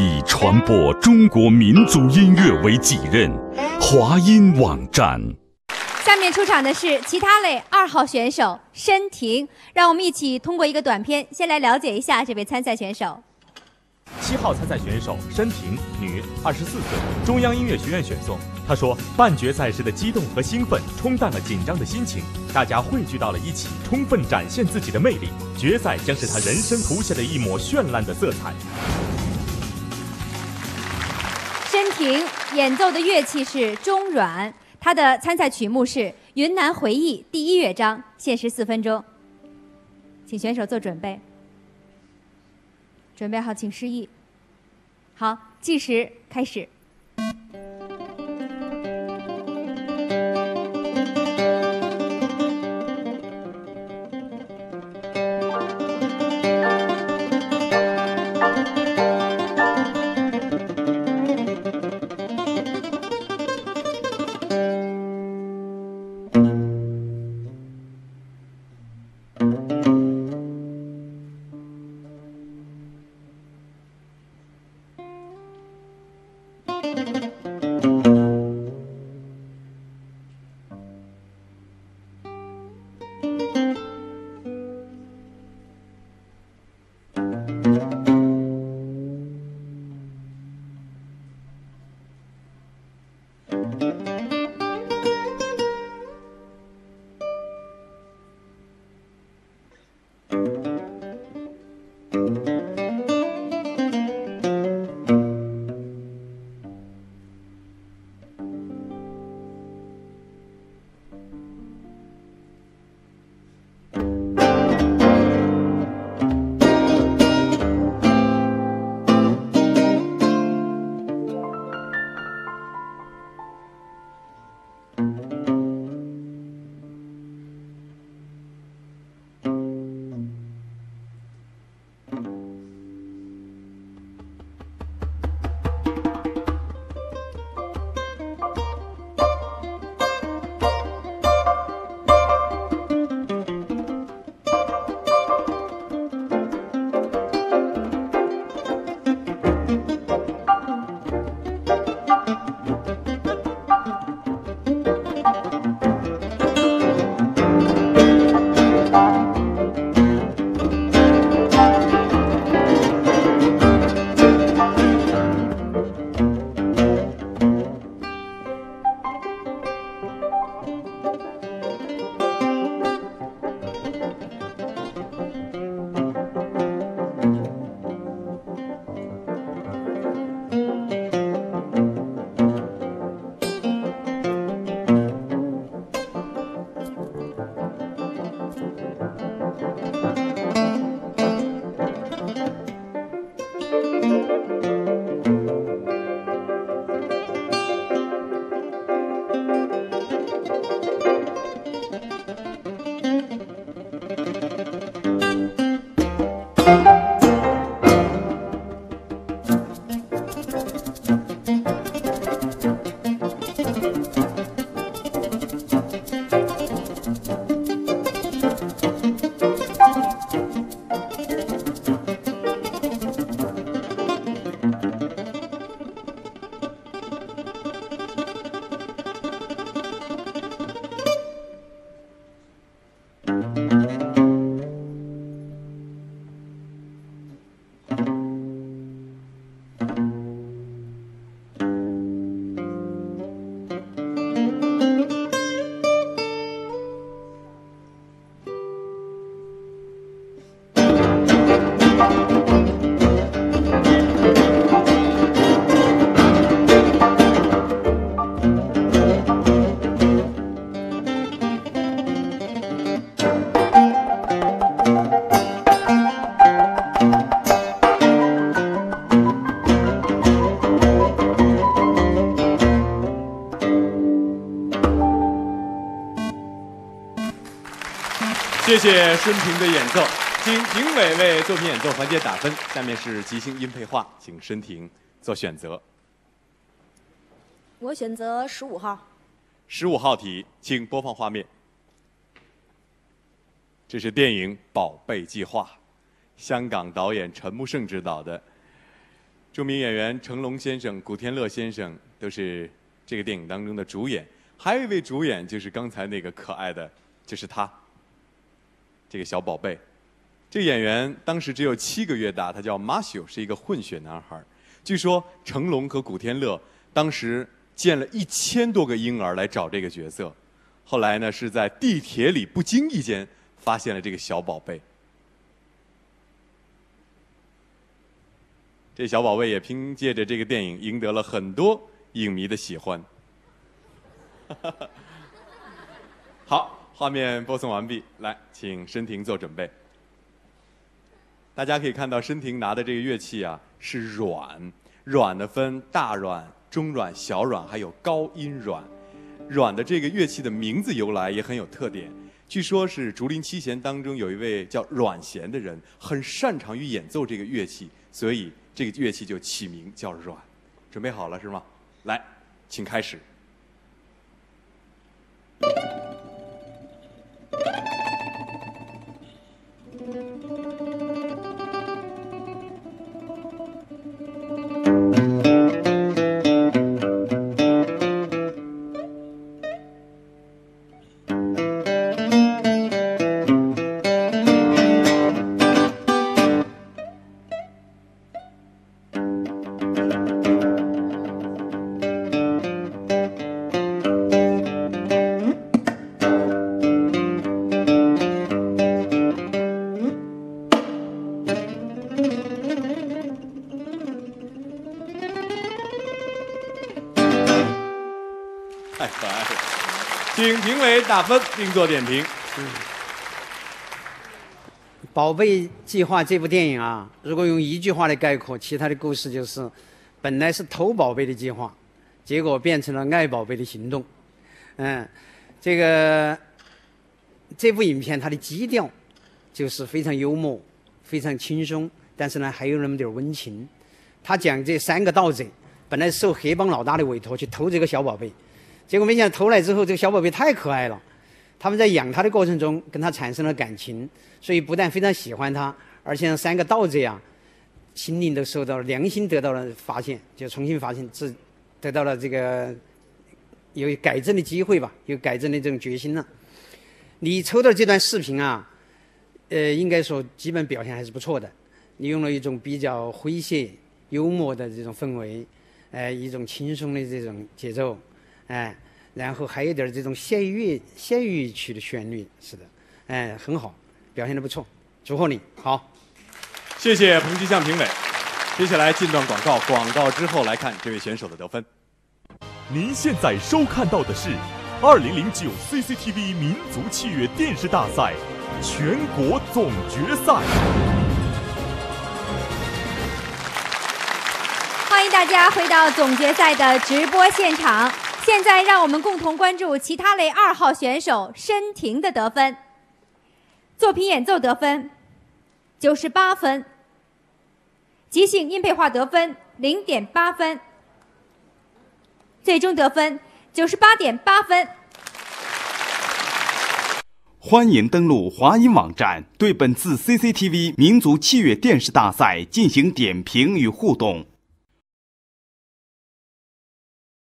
以传播中国民族音乐为己任，华音网站。下面出场的是其他类二号选手申婷，让我们一起通过一个短片，先来了解一下这位参赛选手。七号参赛选手申婷，女，二十四岁，中央音乐学院选送。她说，半决赛时的激动和兴奋冲淡了紧张的心情，大家汇聚到了一起，充分展现自己的魅力。决赛将是她人生涂下的一抹绚烂的色彩。婷演奏的乐器是中阮，她的参赛曲目是《云南回忆》第一乐章，限时四分钟，请选手做准备。准备好，请示意。好，计时开始。Thank you. 谢谢申婷的演奏，请评委为作品演奏环节打分。下面是即兴音配画，请申婷做选择。我选择十五号。十五号题，请播放画面。这是电影《宝贝计划》，香港导演陈木胜执导的，著名演员成龙先生、古天乐先生都是这个电影当中的主演，还有一位主演就是刚才那个可爱的，就是他，这个小宝贝。这个演员当时只有七个月大，他叫马修，是一个混血男孩。据说成龙和古天乐当时见了一千多个婴儿来找这个角色，后来呢是在地铁里不经意间发现了这个小宝贝。这小宝贝也凭借着这个电影赢得了很多影迷的喜欢。好，画面播送完毕，来，请申婷做准备。大家可以看到，申婷拿的这个乐器啊是阮，阮的分大阮、中阮、小阮，还有高音阮。阮的这个乐器的名字由来也很有特点，据说是竹林七贤当中有一位叫阮咸的人，很擅长于演奏这个乐器，所以这个乐器就起名叫阮。准备好了是吗？来，请开始。打分并做点评。《宝贝计划》这部电影啊，如果用一句话来概括，其他的故事就是：本来是偷宝贝的计划，结果变成了爱宝贝的行动。嗯，这个这部影片它的基调就是非常幽默、非常轻松，但是呢还有那么点温情。他讲这三个盗贼本来受黑帮老大的委托去偷这个小宝贝，结果没想到偷来之后，这个小宝贝太可爱了。他们在养它的过程中跟它产生了感情，所以不但非常喜欢它，而且三个盗贼啊，心灵都受到了良心得到了发现，就重新发现自得到了这个有改正的机会吧，有改正的这种决心了。你抽到这段视频啊，呃，应该说基本表现还是不错的。你用了一种比较诙谐、幽默的这种氛围，呃，一种轻松的这种节奏，哎、然后还有点儿这种县乐县乐曲的旋律，是的，哎，很好，表现的不错，祝贺你，好。谢谢彭吉相评委。接下来进段广告，广告之后来看这位选手的得分。您现在收看到的是二零零九 CCTV 民族器乐电视大赛全国总决赛。欢迎大家回到总决赛的直播现场。现在让我们共同关注其他类二号选手申婷的得分。作品演奏得分九十八分，即兴音配化得分零点八分，最终得分九十八点八分。欢迎登录华音网站，对本次 CCTV 民族器乐电视大赛进行点评与互动。